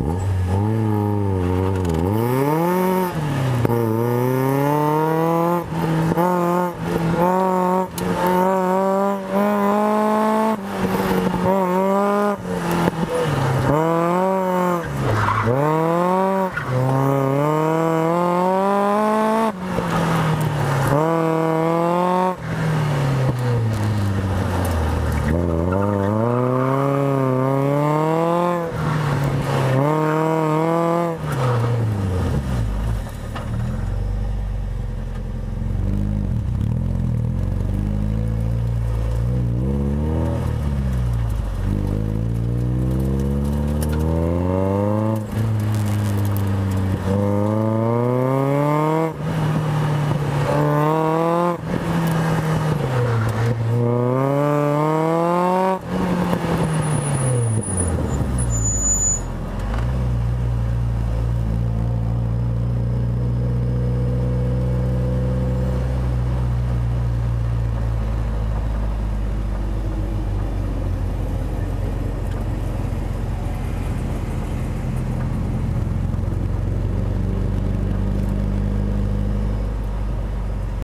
Oh.